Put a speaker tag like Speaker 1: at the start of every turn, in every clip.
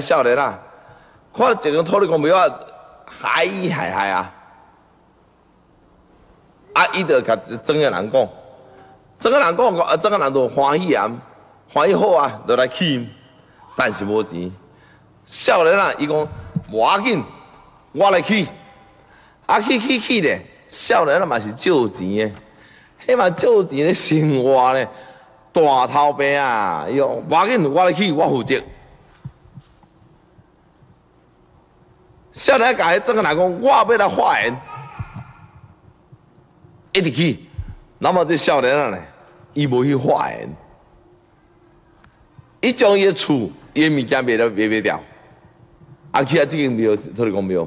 Speaker 1: 少年啊，看一个土地公庙啊，嗨嗨嗨啊！啊，伊就甲整个人讲，整个人讲，啊，整个人都欢喜啊，欢喜好啊，就来去，但是无钱。少年啊，伊讲无要紧，我来去。啊，去去去咧，少年啊嘛是借钱诶，迄嘛借钱咧生活咧，大头病啊，伊讲无要紧，我来去，我负责。少年甲迄整个人讲，我要来发言。一直去，那么这少年啊呢，伊无去发言，伊将伊的厝、伊的物件卖了卖卖掉，啊去啊这个庙，土地公庙，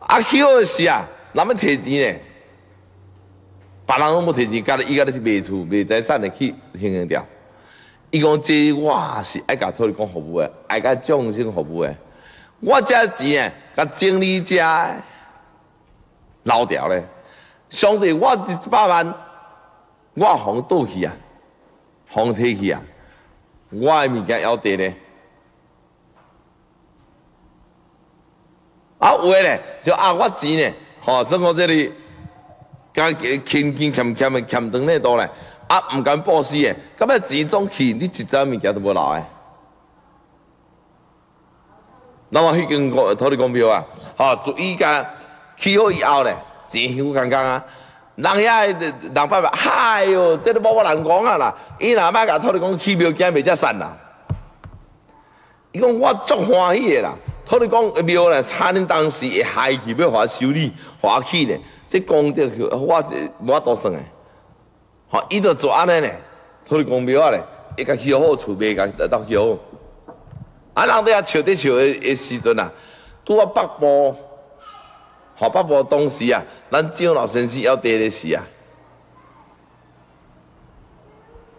Speaker 1: 啊去好时啊，那么提钱呢？别人拢无提钱，家己伊家己去卖厝、卖财产的去行行掉。伊讲这我是爱甲土地讲服务的，爱甲众生服务的，我这钱啊，甲经理遮。老掉咧，兄弟，我一百万，我红倒去啊，红提去啊，我诶物件要得咧。啊，有诶咧，就啊，我钱咧，吼，正好这里，甲轻轻欠欠欠欠长咧多咧，啊，毋敢报死诶，咁啊钱总去，你一张物件都无留诶。那么迄间个土地公庙啊，吼，注意甲。去好以后咧，钱香刚刚啊，人遐人拜拜，嗨哟，这都无我人讲啊啦。伊若摆甲土地公起庙惊袂遮散啦。伊讲我足欢喜的啦，土地公庙咧，差恁当时会害去要我修理，我去咧，这功德我无法度算诶。好，伊就做安尼呢，土地公庙啊咧，一家起好厝卖甲当起好。啊，人伫遐笑伫笑诶时阵啊，拄啊北部。好，北部当时啊，咱张老先生要地的时啊，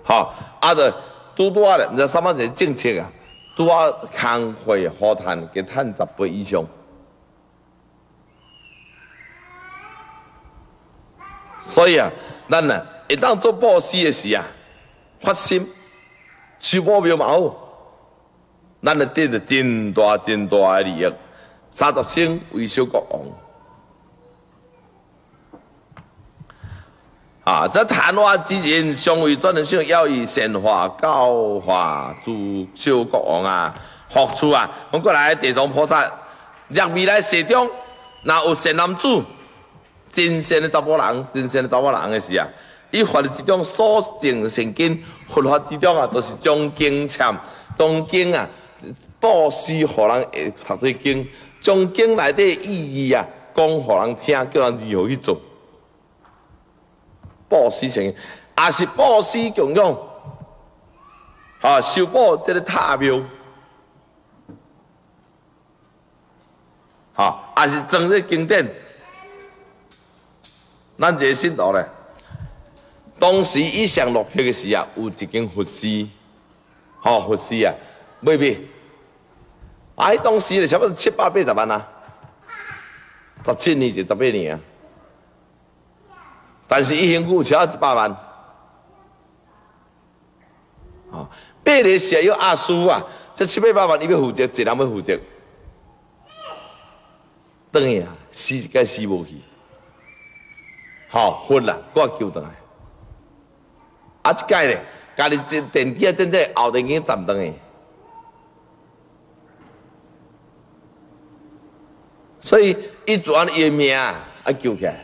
Speaker 1: 好，啊，着拄拄啊咧，你知什么是政策啊？拄啊，工会好赚，给赚十倍以上。所以啊，咱啊，一旦做布施的时啊，发心修保庙嘛好，咱啊得着真大真大的利益，三十星为小国王。啊！这谈话之前，上位专人想要以善化教化诸小国王啊，学处啊，我过来地藏菩萨，若未来世中，若有善男子、真善的查甫人、真善的查某人的时啊，伊发的这种所证圣经，佛法之中啊，都是将经禅、将经啊，布施互人会读这经，将经内底意义啊，讲互人听，叫人如何去做。布施成，也是布施供养，啊，修补这个塔庙，啊，也是整个经典。咱这信徒咧，当时伊上落魄的时啊，有一间佛寺，吼佛寺啊，未必，啊，当时咧差不多七八八十万啊，十七年就十八年啊。但是一辛苦只要一百万，啊，八年时要阿叔啊，这七八百万你要负责，一人要负责，等于啊，死该死无去，好，分啦，我叫倒来，啊，一届咧，家己电电梯啊，真正后头已经站倒去，所以一转伊命啊，救起来，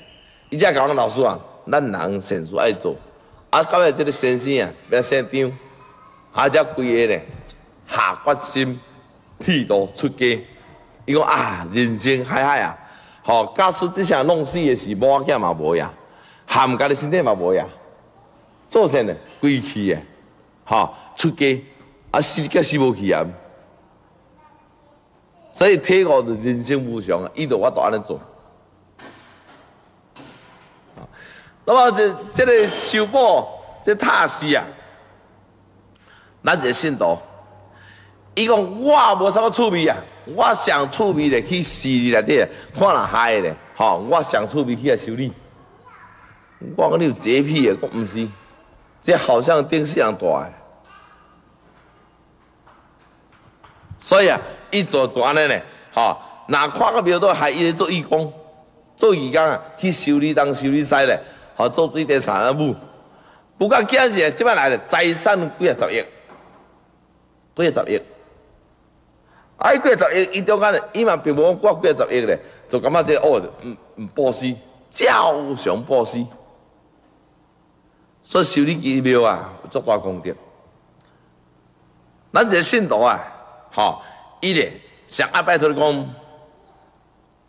Speaker 1: 伊只讲咱老师啊。咱人善事爱做，啊，到尾这个先生啊，要姓张，啊只规个咧下决心，剃度出家。伊讲啊，人生海海啊，吼，假使这项弄死的是某仔囝嘛无呀，含家己身体嘛无呀，做甚呢？归去诶，吼，出家啊，死个死无去啊。所以体悟人生无常啊，伊就我都安尼做。那么这这个修补这塔西啊，咱这信徒，伊讲我无什么趣味啊，我上趣味的去寺里内底看人嗨的，吼，我上趣味去啊修理。我讲你有洁癖啊，我唔是，这好像电视一样大。所以啊，伊做做安尼呢，吼，若看个庙都还伊咧做义工，做义工啊，去修理东修理西咧，吼，做水电啥啊物。不过今日即摆来咧，财产几啊十亿，几啊十亿。啊，伊几啊十亿，伊中间咧，伊嘛并无讲几啊十亿咧，就感觉这哦，唔唔保施，照常保施。所以修理奇庙啊，有足大功德。咱这信徒啊，吼，伊咧上阿拜托你讲，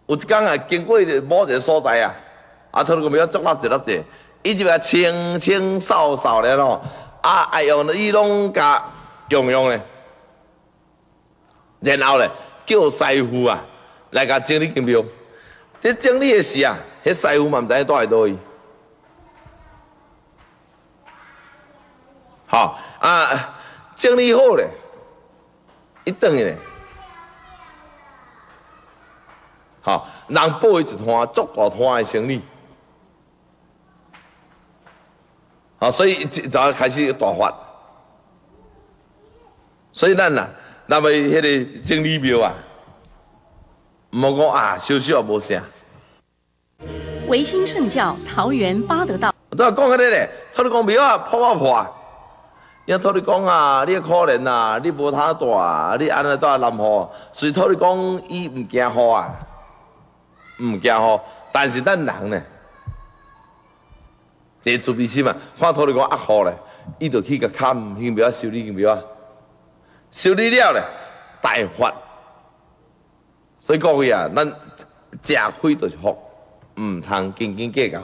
Speaker 1: 有一工啊，经过某一个所在啊，啊，托你讲要足落一落者。伊就话清清扫扫咧咯，啊，哎用伊拢甲用用咧，然后咧叫师傅啊来甲整理金庙。这整理的时啊，迄师傅嘛毋知带在倒去。好啊，整理好咧，一等去咧，好，人报伊一摊足大摊的生意。好，所以一早开始大发，所以咱呐，那么迄个整理庙啊，唔好讲啊，小小也无啥。
Speaker 2: 维新圣教桃园八德道。
Speaker 1: 都讲迄个咧，托你讲庙啊破啊破啊，要托你讲啊，你可怜啊，你无他大，你安尼在南河，所以托你讲伊唔惊雨啊，唔惊雨，但是咱人呢？这做必心嘛，看土地讲压雨咧，伊就去个砍，去庙修理个庙啊，修理了咧，大发。所以各位啊，咱吃亏就是福，唔通斤斤计较。